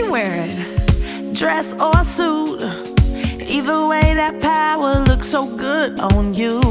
wearing? Dress or suit? Either way, that power looks so good on you.